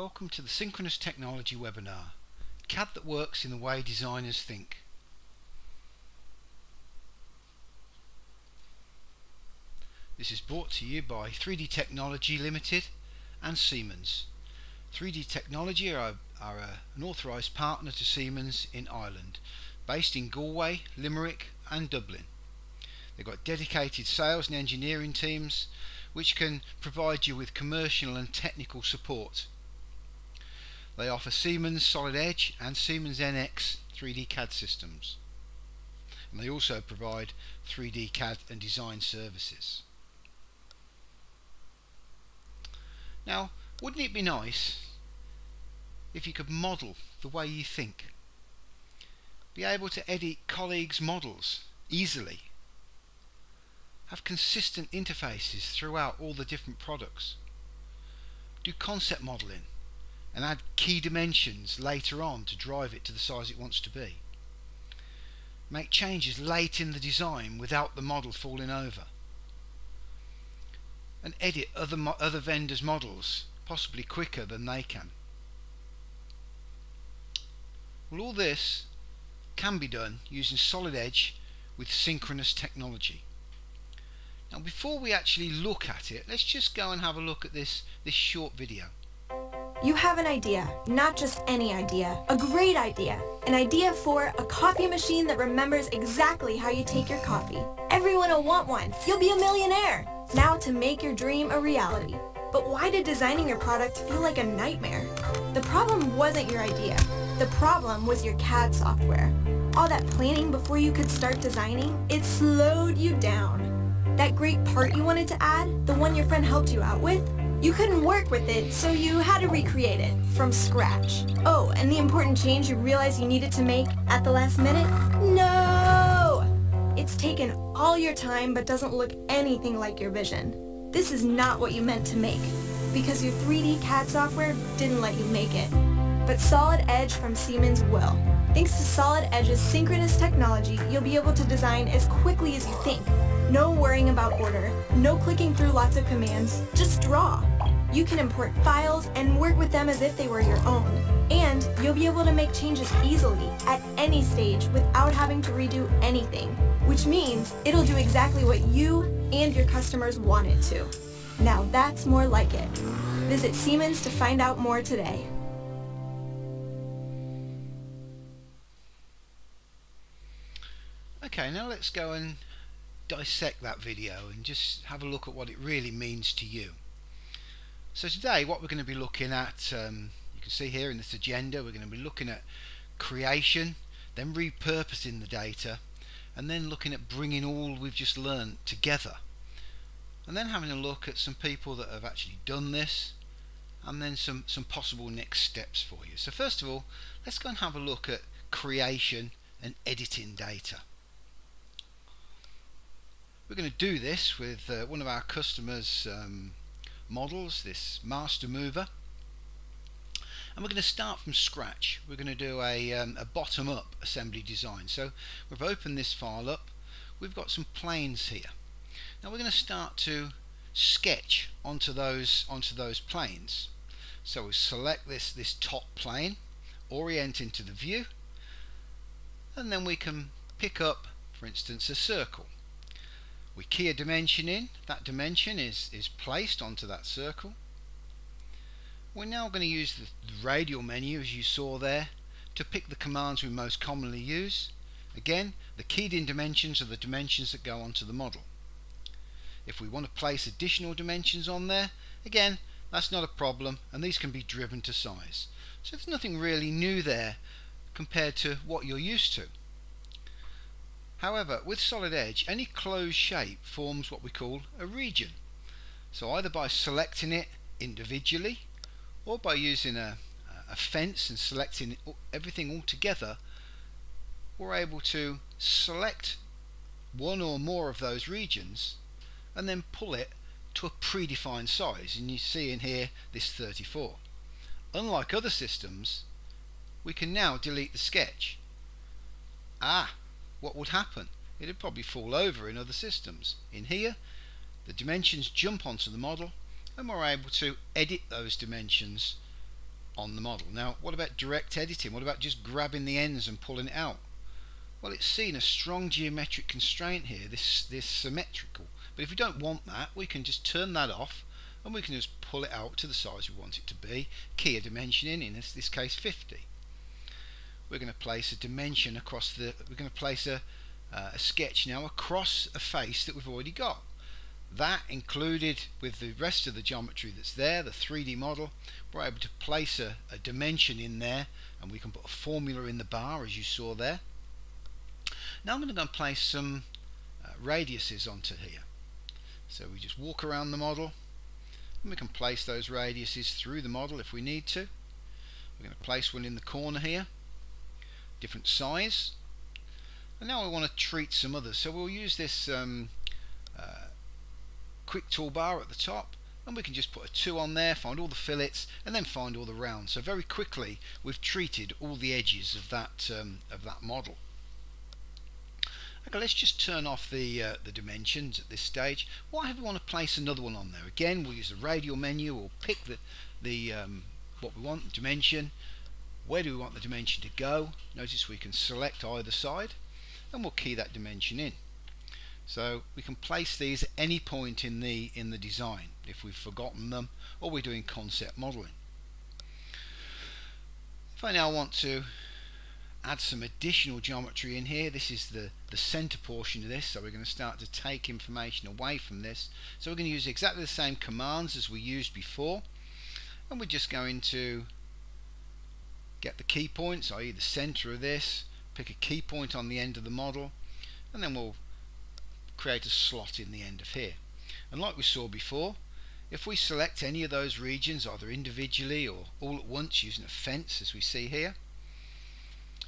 Welcome to the Synchronous Technology webinar, CAD that works in the way designers think. This is brought to you by 3D Technology Limited and Siemens. 3D Technology are, are an authorised partner to Siemens in Ireland, based in Galway, Limerick and Dublin. They've got dedicated sales and engineering teams which can provide you with commercial and technical support they offer Siemens Solid Edge and Siemens NX 3D CAD systems. And they also provide 3D CAD and design services. Now, wouldn't it be nice if you could model the way you think? Be able to edit colleagues' models easily. Have consistent interfaces throughout all the different products. Do concept modeling and add key dimensions later on to drive it to the size it wants to be. Make changes late in the design without the model falling over. And edit other, other vendors' models, possibly quicker than they can. Well, all this can be done using Solid Edge with synchronous technology. Now before we actually look at it, let's just go and have a look at this, this short video. You have an idea, not just any idea, a great idea. An idea for a coffee machine that remembers exactly how you take your coffee. Everyone will want one. You'll be a millionaire. Now to make your dream a reality. But why did designing your product feel like a nightmare? The problem wasn't your idea. The problem was your CAD software. All that planning before you could start designing, it slowed you down. That great part you wanted to add, the one your friend helped you out with, you couldn't work with it, so you had to recreate it from scratch. Oh, and the important change you realized you needed to make at the last minute? No! It's taken all your time but doesn't look anything like your vision. This is not what you meant to make, because your 3D CAD software didn't let you make it. But Solid Edge from Siemens will. Thanks to Solid Edge's synchronous technology, you'll be able to design as quickly as you think. No worrying about order, no clicking through lots of commands, just draw. You can import files and work with them as if they were your own. And you'll be able to make changes easily at any stage without having to redo anything, which means it'll do exactly what you and your customers want it to. Now that's more like it. Visit Siemens to find out more today. Okay, now let's go and dissect that video and just have a look at what it really means to you. So today what we're going to be looking at, um, you can see here in this agenda, we're going to be looking at creation, then repurposing the data, and then looking at bringing all we've just learned together. And then having a look at some people that have actually done this, and then some, some possible next steps for you. So first of all, let's go and have a look at creation and editing data. We're going to do this with uh, one of our customers um, models, this master mover. And we're going to start from scratch. We're going to do a, um, a bottom-up assembly design. So we've opened this file up. We've got some planes here. Now we're going to start to sketch onto those onto those planes. So we select this this top plane, orient into the view, and then we can pick up, for instance, a circle. We key a dimension in, that dimension is, is placed onto that circle. We're now going to use the, radial menu as you saw there to pick the commands we most commonly use. Again, the keyed in dimensions are the dimensions that go onto the model. If we want to place additional dimensions on there, again, that's not a problem and these can be driven to size. So there's nothing really new there compared to what you're used to. However, with Solid Edge, any closed shape forms what we call a region. So either by selecting it individually or by using a, a fence and selecting everything all together, we're able to select one or more of those regions and then pull it to a predefined size. And you see in here this 34 unlike other systems we can now delete the sketch. Ah what would happen? It'd probably fall over in other systems. In here, the dimensions jump onto the model and we're able to edit those dimensions on the model. Now, what about direct editing? What about just grabbing the ends and pulling it out? Well, it's seen a strong geometric constraint here, this, this symmetrical. But if we don't want that, we can just turn that off and we can just pull it out to the size we want it to be, key a dimension in, in this, this case 50. We're going to place a dimension across the, we're going to place a, uh, a sketch now across a face that we've already got. That included with the rest of the geometry that's there, the 3D model, we're able to place a, a dimension in there and we can put a formula in the bar as you saw there. Now I'm going to go and place some uh, radiuses onto here. So we just walk around the model and we can place those radiuses through the model if we need to. We're going to place one in the corner here, different size. And now we want to treat some others. So we'll use this um, uh, quick toolbar at the top and we can just put a 2 on there, find all the fillets and then find all the rounds. So very quickly we've treated all the edges of that, um, of that model. Okay, let's just turn off the, uh, the dimensions at this stage. Why have we want to place another one on there? Again, we'll use the radial menu, we'll pick the, the um, what we want, dimension. Where do we want the dimension to go? Notice we can select either side and we'll key that dimension in. So we can place these at any point in the in the design if we've forgotten them or we're doing concept modeling. If I now want to add some additional geometry in here, this is the, the center portion of this, so we're going to start to take information away from this. So we're going to use exactly the same commands as we used before and we're just going to get the key points, i.e. the center of this, pick a key point on the end of the model and then we'll create a slot in the end of here. And like we saw before, if we select any of those regions either individually or all at once using a fence as we see here,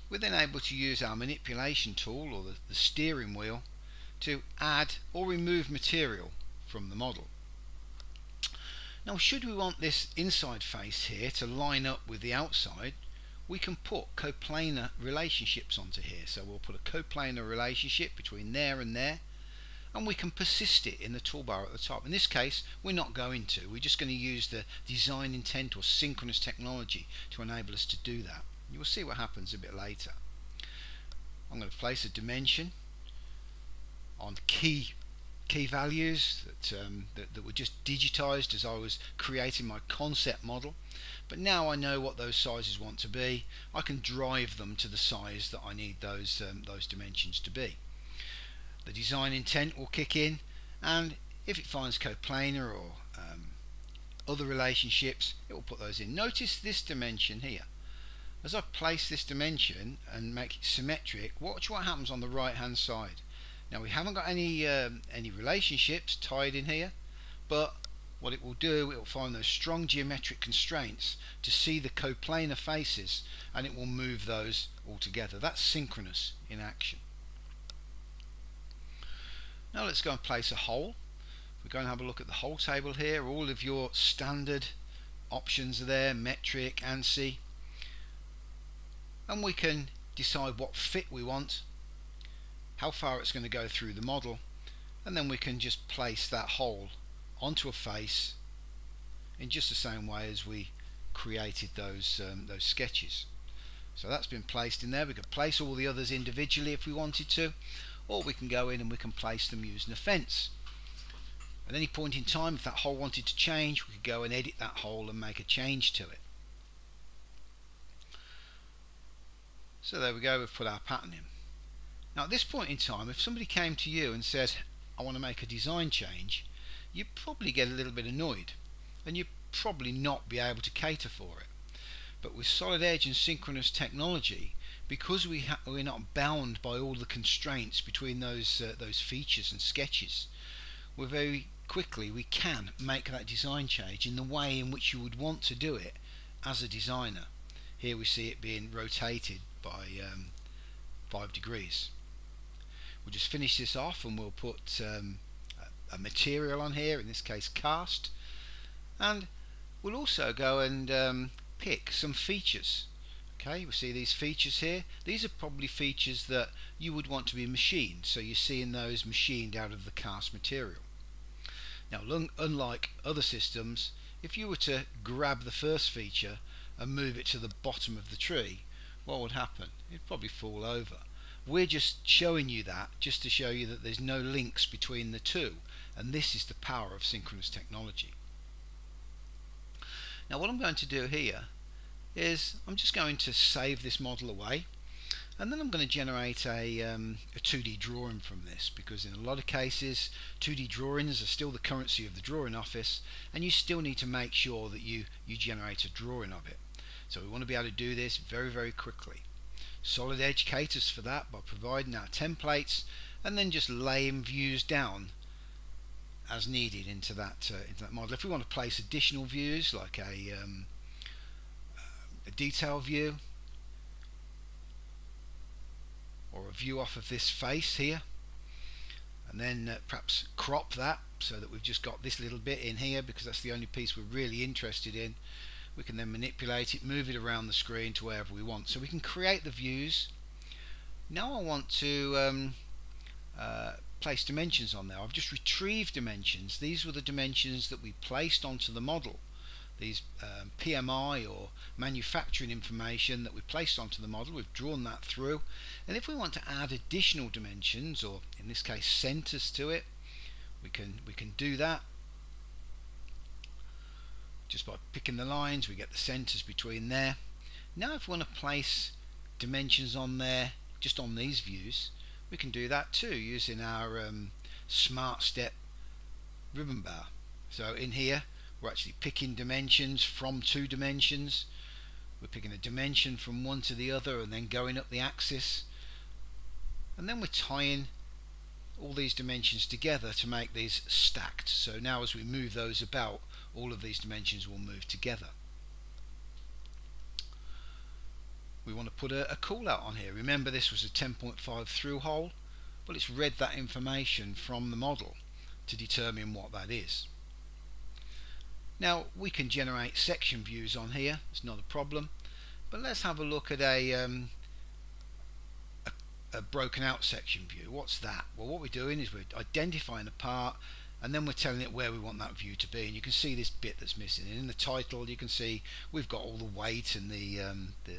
we're then able to use our manipulation tool or the, the steering wheel to add or remove material from the model. Now should we want this inside face here to line up with the outside we can put coplanar relationships onto here so we'll put a coplanar relationship between there and there and we can persist it in the toolbar at the top. In this case, we're not going to. We're just going to use the design intent or synchronous technology to enable us to do that. You'll see what happens a bit later. I'm going to place a dimension on key key values that, um, that, that were just digitized as I was creating my concept model but now I know what those sizes want to be. I can drive them to the size that I need those um, those dimensions to be. The design intent will kick in and if it finds coplanar or um, other relationships it will put those in. Notice this dimension here. As I place this dimension and make it symmetric watch what happens on the right hand side. Now we haven't got any um, any relationships tied in here but what it will do it will find those strong geometric constraints to see the coplanar faces and it will move those all together that's synchronous in action now let's go and place a hole. We're going to have a look at the hole table here. All of your standard options are there, metric, ANSI. And we can decide what fit we want, how far it's going to go through the model, and then we can just place that hole onto a face in just the same way as we created those um, those sketches. So that's been placed in there. We could place all the others individually if we wanted to, or we can go in and we can place them using a fence. At any point in time, if that hole wanted to change, we could go and edit that hole and make a change to it. So there we go, we've put our pattern in. Now at this point in time, if somebody came to you and says, I want to make a design change, you'd probably get a little bit annoyed and you'd probably not be able to cater for it. But with solid edge and synchronous technology, because we we're not bound by all the constraints between those uh, those features and sketches, we're very quickly we can make that design change in the way in which you would want to do it as a designer. Here we see it being rotated by um, five degrees. We'll just finish this off and we'll put um, a, material on here, in this case cast, and we'll also go and um, pick some features. Okay we see these features here. These are probably features that you would want to be machined. So you're seeing those machined out of the cast material. Now unlike other systems if you were to grab the first feature and move it to the bottom of the tree, what would happen? It'd probably fall over. We're just showing you that just to show you that there's no links between the two and this is the power of synchronous technology. Now what I'm going to do here is I'm just going to save this model away and then I'm going to generate a, um, a 2D drawing from this because in a lot of cases 2D drawings are still the currency of the drawing office and you still need to make sure that you, you generate a drawing of it. So we want to be able to do this very very quickly. Solid Edge caters for that by providing our templates and then just laying views down as needed into that uh, into that model. If we want to place additional views like a, um, a detail view or a view off of this face here and then uh, perhaps crop that so that we've just got this little bit in here because that's the only piece we're really interested in we can then manipulate it move it around the screen to wherever we want so we can create the views now I want to um, uh, place dimensions on there I've just retrieved dimensions these were the dimensions that we placed onto the model these um, PMI or manufacturing information that we placed onto the model. We've drawn that through. And if we want to add additional dimensions, or in this case centers to it, we can we can do that. Just by picking the lines, we get the centers between there. Now if we want to place dimensions on there, just on these views, we can do that too using our um, Smart Step ribbon bar. So in here, we're actually picking dimensions from two dimensions. We're picking a dimension from one to the other and then going up the axis. And then we're tying all these dimensions together to make these stacked. So now as we move those about all of these dimensions will move together we want to put a, a call out on here remember this was a 10.5 through hole well it's read that information from the model to determine what that is now we can generate section views on here, it's not a problem. But let's have a look at a, um, a, a broken out section view. What's that? Well what we're doing is we're identifying a part and then we're telling it where we want that view to be and you can see this bit that's missing and in the title you can see we've got all the weight and the, um, the,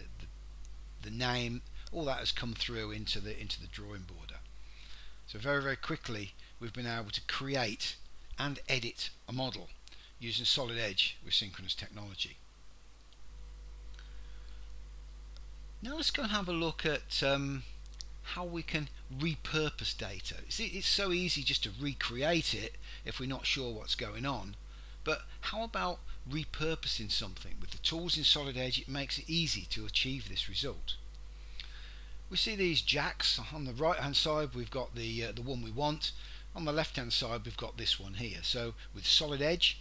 the, name all that has come through into the into the drawing border so very very quickly we've been able to create and edit a model using Solid Edge with synchronous technology. Now let's go and have a look at um, how we can repurpose data. It's, it's so easy just to recreate it if we're not sure what's going on. But how about repurposing something? With the tools in Solid Edge it makes it easy to achieve this result. We see these jacks. On the right hand side we've got the, uh, the one we want. On the left hand side we've got this one here. So with solid edge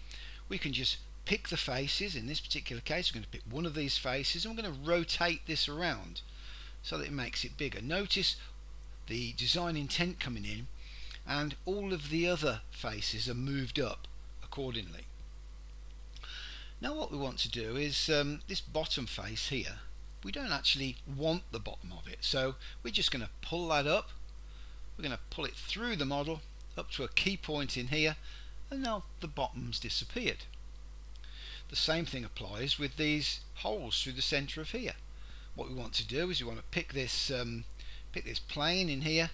we can just pick the faces. In this particular case we're going to pick one of these faces and we're going to rotate this around so that it makes it bigger. Notice the design intent coming in and all of the other faces are moved up accordingly now what we want to do is um, this bottom face here we don't actually want the bottom of it so we're just going to pull that up we're going to pull it through the model up to a key point in here and now the bottom's disappeared. The same thing applies with these holes through the center of here. What we want to do is we want to pick this um, pick this plane in here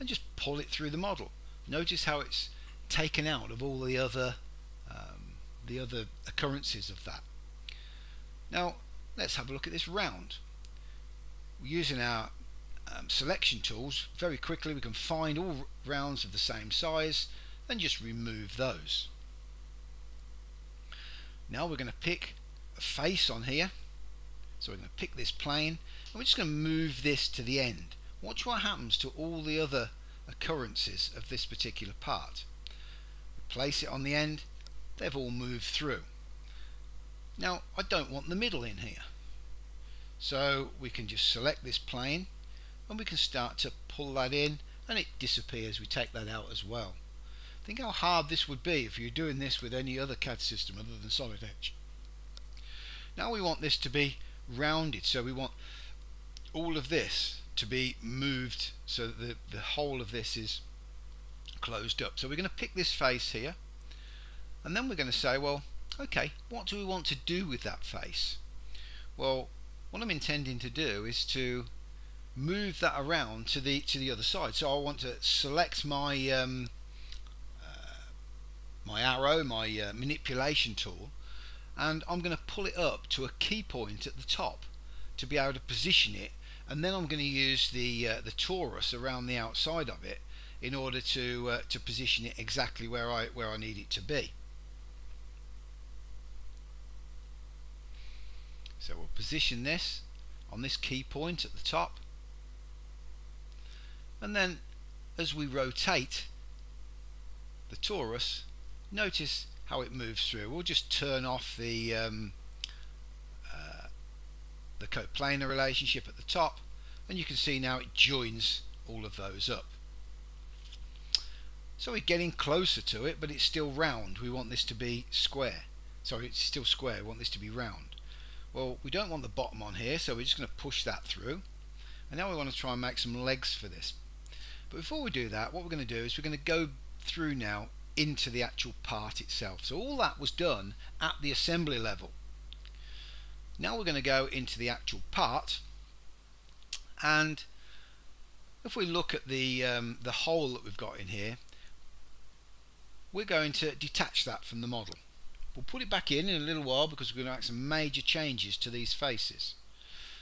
and just pull it through the model. Notice how it's taken out of all the other the other occurrences of that. Now let's have a look at this round. Using our um, selection tools very quickly we can find all rounds of the same size and just remove those. Now we're going to pick a face on here. So we're going to pick this plane and we're just going to move this to the end. Watch what happens to all the other occurrences of this particular part. Place it on the end, they've all moved through. Now I don't want the middle in here. So we can just select this plane and we can start to pull that in and it disappears. We take that out as well. Think how hard this would be if you're doing this with any other CAD system other than Solid Edge. Now we want this to be rounded, so we want all of this to be moved so that the, the whole of this is closed up. So we're going to pick this face here, and then we're going to say, well, okay, what do we want to do with that face? Well, what I'm intending to do is to move that around to the to the other side. So I want to select my um, uh, my arrow, my uh, manipulation tool, and I'm going to pull it up to a key point at the top to be able to position it and then I'm going to use the uh, the torus around the outside of it in order to uh, to position it exactly where I where I need it to be. So we'll position this on this key point at the top and then as we rotate the torus notice how it moves through. We'll just turn off the um, the coplanar relationship at the top and you can see now it joins all of those up. So we're getting closer to it but it's still round. We want this to be square. Sorry it's still square. We want this to be round. Well we don't want the bottom on here so we're just going to push that through and now we want to try and make some legs for this. But before we do that what we're going to do is we're going to go through now into the actual part itself. So all that was done at the assembly level. Now we're going to go into the actual part and if we look at the um, the hole that we've got in here we're going to detach that from the model. We'll put it back in in a little while because we're going to make some major changes to these faces.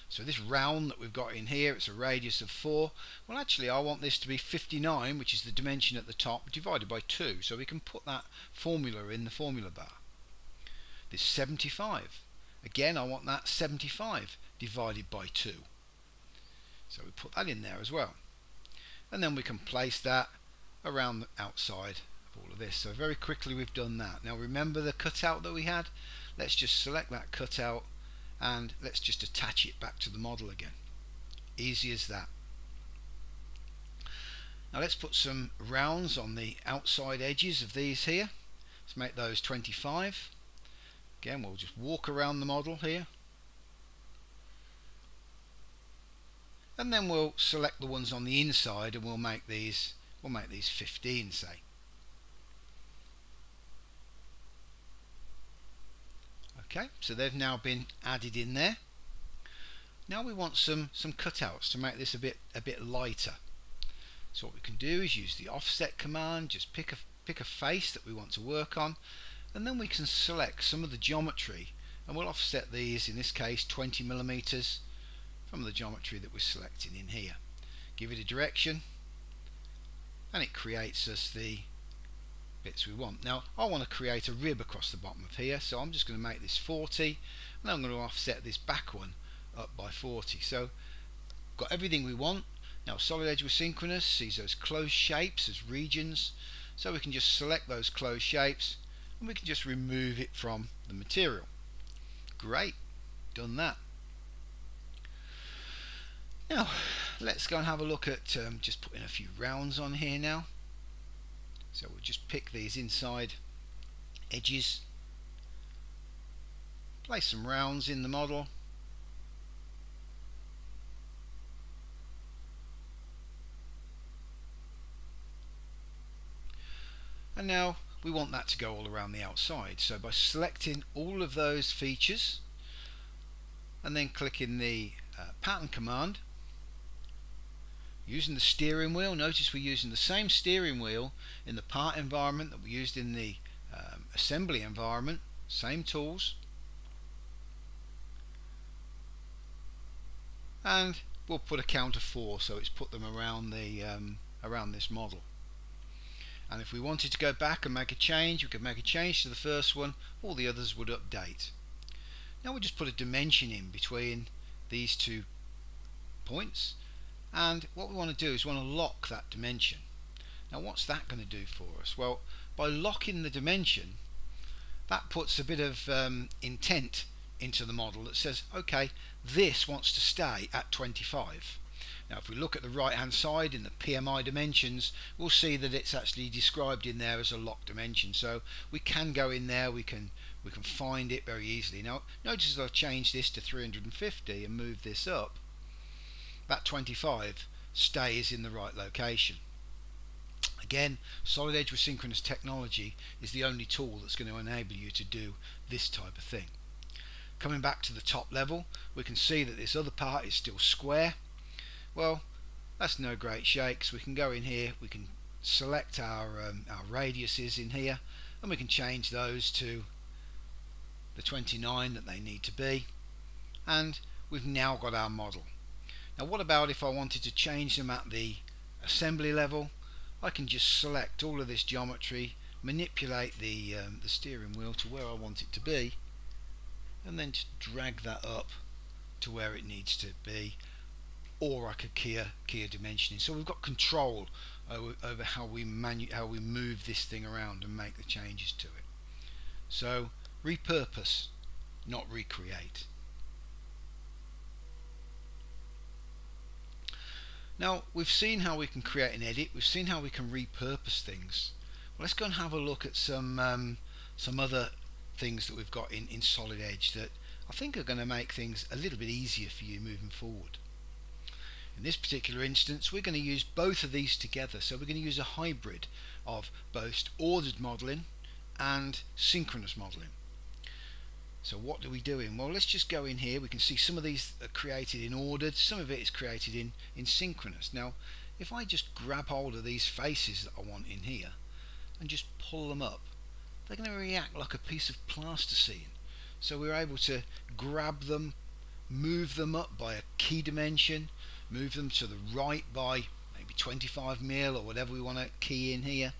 So this round that we've got in here, it's a radius of 4. Well actually I want this to be 59, which is the dimension at the top, divided by 2. So we can put that formula in the formula bar. This 75. Again, I want that 75 divided by 2. So we put that in there as well. And then we can place that around the outside all of this. So very quickly we've done that. Now remember the cutout that we had? Let's just select that cutout and let's just attach it back to the model again. Easy as that. Now let's put some rounds on the outside edges of these here. Let's make those 25. Again, we'll just walk around the model here. And then we'll select the ones on the inside and we'll make these we'll make these 15 say. Okay, so they've now been added in there. Now we want some some cutouts to make this a bit a bit lighter. So what we can do is use the offset command, just pick a pick a face that we want to work on and then we can select some of the geometry and we'll offset these in this case 20 millimeters from the geometry that we're selecting in here give it a direction and it creates us the bits we want now I want to create a rib across the bottom of here so I'm just going to make this 40 and I'm going to offset this back one up by 40 so got everything we want now solid edge was synchronous sees those closed shapes as regions so we can just select those closed shapes and we can just remove it from the material. Great, done that. Now, let's go and have a look at um, just putting a few rounds on here now. So we'll just pick these inside edges, place some rounds in the model. And now we want that to go all around the outside so by selecting all of those features and then clicking the uh, pattern command using the steering wheel notice we're using the same steering wheel in the part environment that we used in the um, assembly environment same tools. And we'll put a count of four so it's put them around the um, around this model. And if we wanted to go back and make a change we could make a change to the first one all the others would update. Now we'll just put a dimension in between these two points and what we want to do is we want to lock that dimension. Now what's that going to do for us? Well by locking the dimension that puts a bit of um, intent into the model that says okay this wants to stay at 25 now if we look at the right hand side in the PMI dimensions we'll see that it's actually described in there as a lock dimension. So we can go in there we can we can find it very easily. Now notice I've changed this to 350 and move this up that 25 stays in the right location. Again, Solid Edge with synchronous technology is the only tool that's going to enable you to do this type of thing. coming back to the top level we can see that this other part is still square. Well that's no great shakes. We can go in here we can select our um, our radiuses in here and we can change those to the 29 that they need to be. And we've now got our model now what about if I wanted to change them at the assembly level? I can just select all of this geometry manipulate the, um, the steering wheel to where I want it to be and then just drag that up to where it needs to be or I could key a, key dimensioning. So we've got control over, over how we manu how we move this thing around and make the changes to it. So repurpose not recreate Now we've seen how we can create an edit, we've seen how we can repurpose things. Well, let's go and have a look at some um, some other things that we've got in, in Solid Edge that I think are going to make things a little bit easier for you moving forward. In this particular instance we're going to use both of these together so we're going to use a hybrid of both ordered modeling and synchronous modeling. So what do we doing? Well, let's just go in here. We can see some of these are created in ordered, some of it is created in, in synchronous. Now, if I just grab hold of these faces that I want in here and just pull them up, they're going to react like a piece of plasticine. So we're able to grab them, move them up by a key dimension, move them to the right by maybe 25 mil or whatever we want to key in here.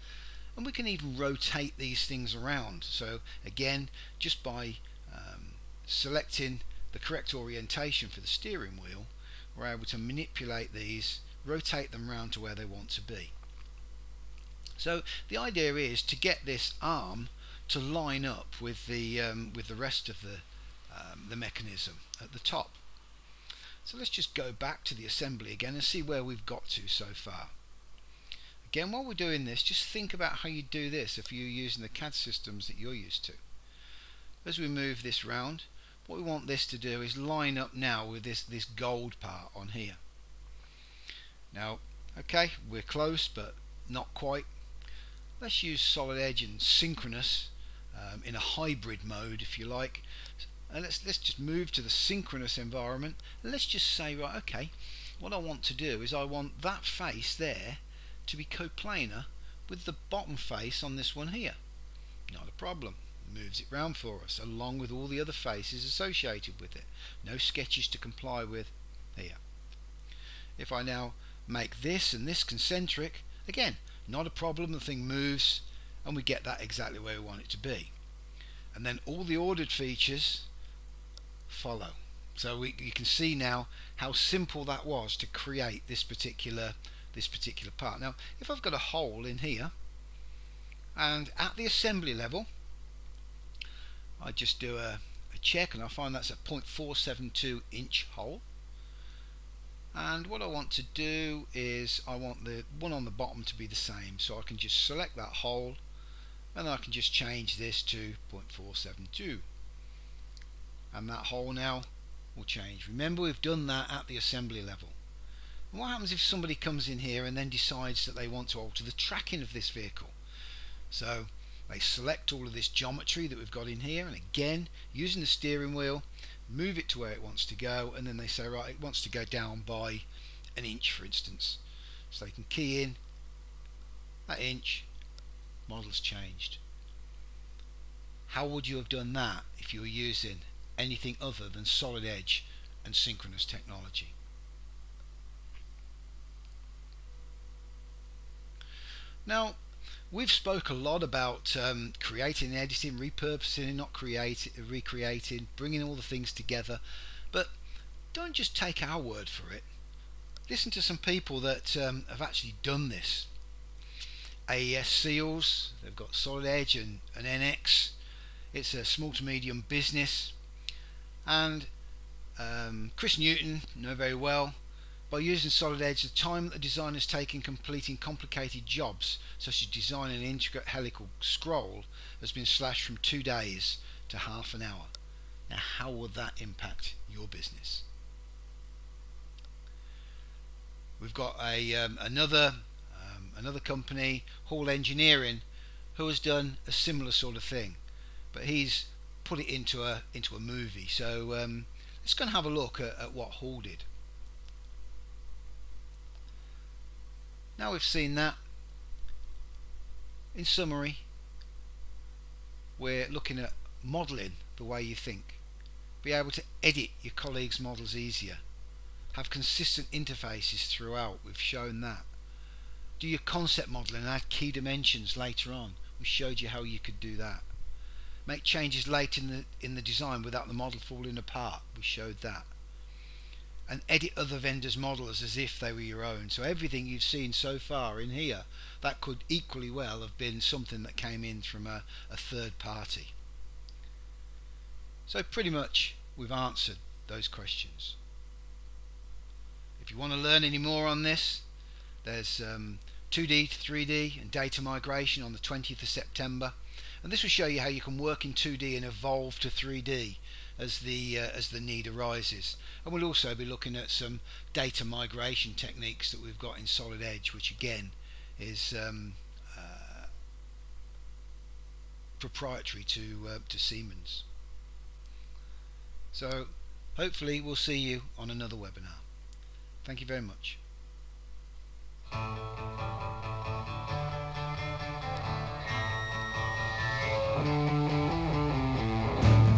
And we can even rotate these things around. So again, just by selecting the correct orientation for the steering wheel we're able to manipulate these rotate them round to where they want to be. So the idea is to get this arm to line up with the um, with the rest of the um, the mechanism at the top. So let's just go back to the assembly again and see where we've got to so far. Again while we're doing this just think about how you do this if you're using the CAD systems that you're used to. As we move this round what we want this to do is line up now with this this gold part on here. Now okay we're close but not quite. Let's use solid edge and synchronous um, in a hybrid mode if you like. And let's let's just move to the synchronous environment and let's just say right okay what I want to do is I want that face there to be coplanar with the bottom face on this one here. Not a problem moves it round for us along with all the other faces associated with it. No sketches to comply with here. If I now make this and this concentric again not a problem the thing moves and we get that exactly where we want it to be. And then all the ordered features follow. So we, you can see now how simple that was to create this particular this particular part. Now if I've got a hole in here and at the assembly level I just do a, a check and I find that's a 0.472 inch hole. And what I want to do is I want the one on the bottom to be the same. So I can just select that hole and I can just change this to 0.472 and that hole now will change. Remember we've done that at the assembly level. And what happens if somebody comes in here and then decides that they want to alter the tracking of this vehicle? So they select all of this geometry that we've got in here and again using the steering wheel move it to where it wants to go and then they say right it wants to go down by an inch for instance. So they can key in that inch. Models changed. How would you have done that if you were using anything other than solid edge and synchronous technology? Now we've spoke a lot about um, creating, editing, repurposing, and not creating, recreating, bringing all the things together. But don't just take our word for it. Listen to some people that um, have actually done this. AES Seals, they've got Solid Edge and an NX. It's a small to medium business. And um, Chris Newton, know very well, by using Solid Edge, the time that the designer take in completing complicated jobs, such as designing an intricate helical scroll, has been slashed from two days to half an hour. Now, how will that impact your business? We've got a um, another um, another company, Hall Engineering, who has done a similar sort of thing, but he's put it into a into a movie. So um, let's go and have a look at, at what Hall did. Now we've seen that. In summary, we're looking at modelling the way you think. Be able to edit your colleagues' models easier. Have consistent interfaces throughout. We've shown that. Do your concept modelling and add key dimensions later on. We showed you how you could do that. Make changes late in the in the design without the model falling apart. We showed that. And edit other vendors' models as if they were your own. So everything you've seen so far in here, that could equally well have been something that came in from a, a third party. So pretty much we've answered those questions. If you want to learn any more on this, there's um, 2D to 3D and data migration on the 20th of September. And this will show you how you can work in 2D and evolve to 3D as the uh, as the need arises. And we'll also be looking at some data migration techniques that we've got in Solid Edge, which again is um, uh, proprietary to uh, to Siemens. So hopefully we'll see you on another webinar. Thank you very much.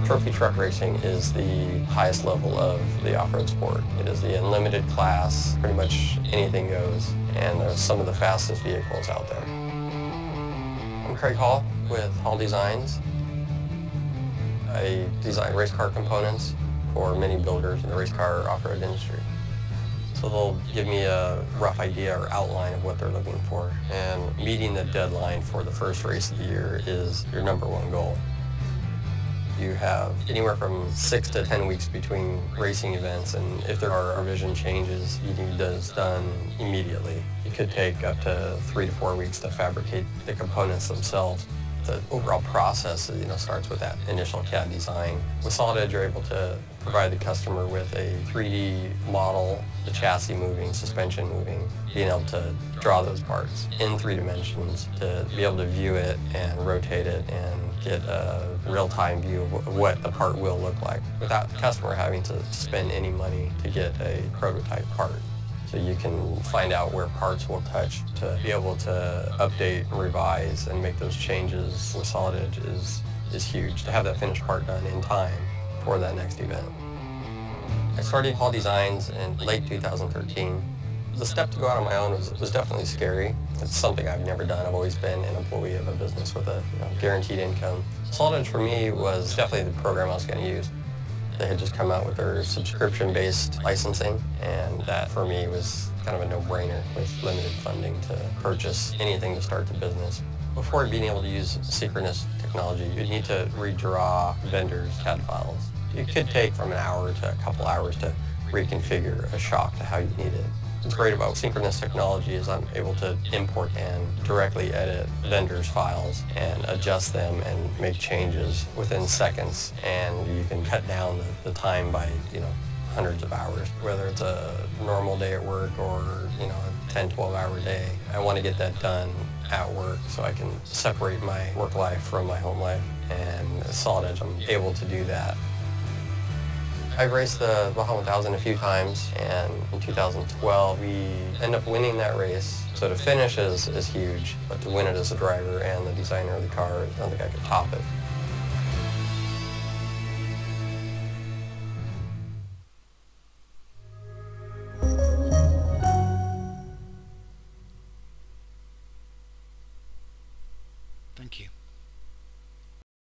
Trophy truck racing is the highest level of the off-road sport. It is the unlimited class, pretty much anything goes, and there's some of the fastest vehicles out there. I'm Craig Hall with Hall Designs. I design race car components for many builders in the race car off-road industry. So they'll give me a rough idea or outline of what they're looking for. And meeting the deadline for the first race of the year is your number one goal. You have anywhere from six to 10 weeks between racing events, and if there are revision changes, you need those done immediately. It could take up to three to four weeks to fabricate the components themselves the overall process you know, starts with that initial CAD design. With Solid Edge, you're able to provide the customer with a 3D model, the chassis moving, suspension moving, being able to draw those parts in three dimensions, to be able to view it and rotate it and get a real-time view of what the part will look like without the customer having to spend any money to get a prototype part so you can find out where parts will touch to be able to update, revise, and make those changes with Solid Edge is, is huge. To have that finished part done in time for that next event. I started Hall Designs in late 2013. The step to go out on my own was, was definitely scary. It's something I've never done. I've always been an employee of a business with a you know, guaranteed income. Solid for me was definitely the program I was going to use. They had just come out with their subscription-based licensing, and that for me was kind of a no-brainer with limited funding to purchase anything to start the business. Before being able to use synchronous technology, you'd need to redraw vendors' CAD files. It could take from an hour to a couple hours to reconfigure a shock to how you need it. What's great about synchronous technology is I'm able to import and directly edit vendors' files and adjust them and make changes within seconds. And you can cut down the, time by, you know, hundreds of hours, whether it's a normal day at work or, you know, a 10, 12 hour day. I want to get that done at work so I can separate my work life from my home life. And Solid Edge, I'm able to do that I've raced the Baja 1000 a few times, and in 2012 we end up winning that race. So to finish is, is huge, but to win it as a driver and the designer of the car, I don't think I could top it.